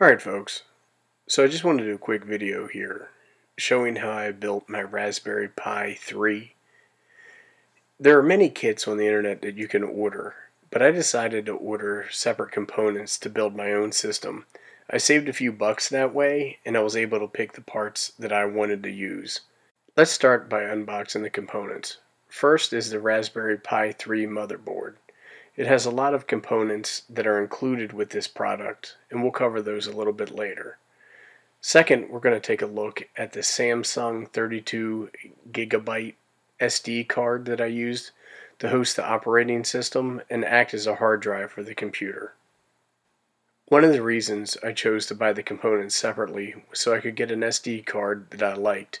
Alright folks, so I just wanted to do a quick video here showing how I built my Raspberry Pi 3. There are many kits on the internet that you can order, but I decided to order separate components to build my own system. I saved a few bucks that way and I was able to pick the parts that I wanted to use. Let's start by unboxing the components. First is the Raspberry Pi 3 motherboard. It has a lot of components that are included with this product, and we'll cover those a little bit later. Second, we're going to take a look at the Samsung 32 gigabyte SD card that I used to host the operating system and act as a hard drive for the computer. One of the reasons I chose to buy the components separately was so I could get an SD card that I liked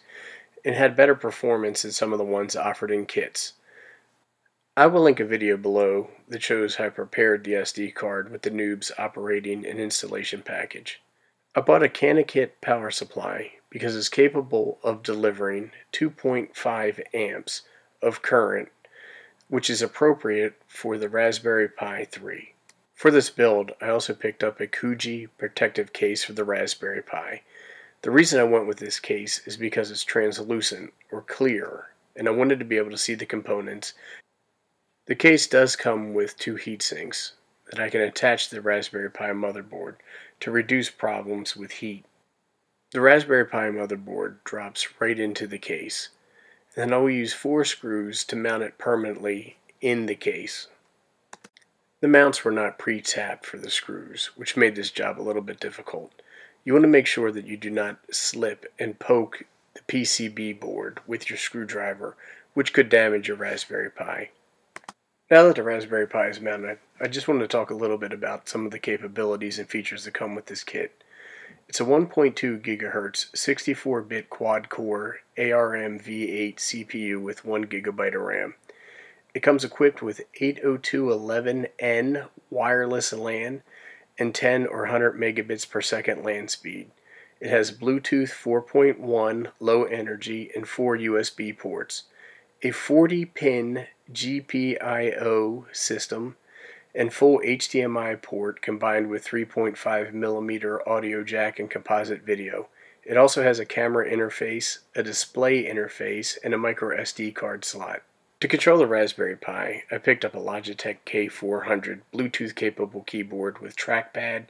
and had better performance than some of the ones offered in kits. I will link a video below that shows how I prepared the SD card with the Noobs operating and installation package. I bought a CanaKit power supply because it's capable of delivering 2.5 amps of current, which is appropriate for the Raspberry Pi 3. For this build, I also picked up a KuGI protective case for the Raspberry Pi. The reason I went with this case is because it's translucent or clear, and I wanted to be able to see the components the case does come with two heat sinks that I can attach to the Raspberry Pi motherboard to reduce problems with heat. The Raspberry Pi motherboard drops right into the case, and then I will use four screws to mount it permanently in the case. The mounts were not pre-tapped for the screws, which made this job a little bit difficult. You want to make sure that you do not slip and poke the PCB board with your screwdriver, which could damage your Raspberry Pi. Now that the Raspberry Pi is mounted, I just wanted to talk a little bit about some of the capabilities and features that come with this kit. It's a 1.2 GHz 64-bit quad-core ARM V8 CPU with 1 GB of RAM. It comes equipped with 802.11n wireless LAN and 10 or 100 megabits per second LAN speed. It has Bluetooth 4.1 low energy and 4 USB ports a 40-pin GPIO system and full HDMI port combined with 3.5 millimeter audio jack and composite video. It also has a camera interface, a display interface, and a micro SD card slot. To control the Raspberry Pi, I picked up a Logitech K400 Bluetooth capable keyboard with trackpad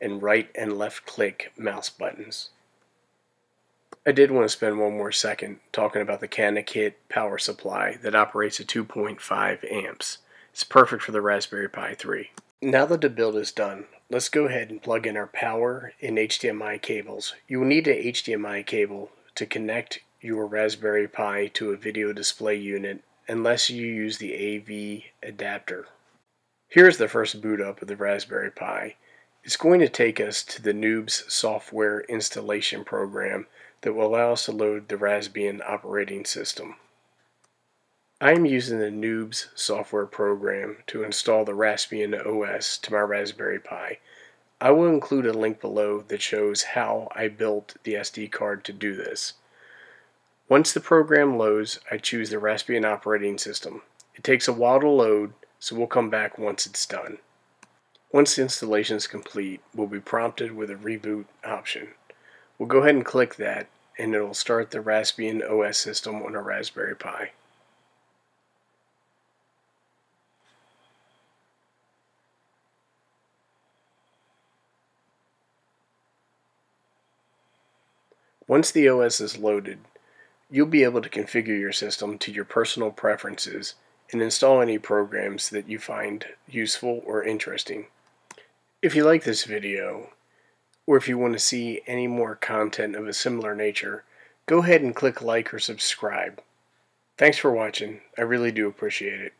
and right and left click mouse buttons. I did want to spend one more second talking about the CanaKit power supply that operates at 2.5 amps. It's perfect for the Raspberry Pi 3. Now that the build is done, let's go ahead and plug in our power and HDMI cables. You will need an HDMI cable to connect your Raspberry Pi to a video display unit unless you use the AV adapter. Here's the first boot up of the Raspberry Pi. It's going to take us to the Noobs software installation program that will allow us to load the Raspbian operating system. I am using the Noobs software program to install the Raspbian OS to my Raspberry Pi. I will include a link below that shows how I built the SD card to do this. Once the program loads, I choose the Raspbian operating system. It takes a while to load, so we'll come back once it's done. Once the installation is complete, we'll be prompted with a reboot option. We'll go ahead and click that and it'll start the Raspbian OS system on a Raspberry Pi. Once the OS is loaded, you'll be able to configure your system to your personal preferences and install any programs that you find useful or interesting. If you like this video, or if you want to see any more content of a similar nature, go ahead and click like or subscribe. Thanks for watching. I really do appreciate it.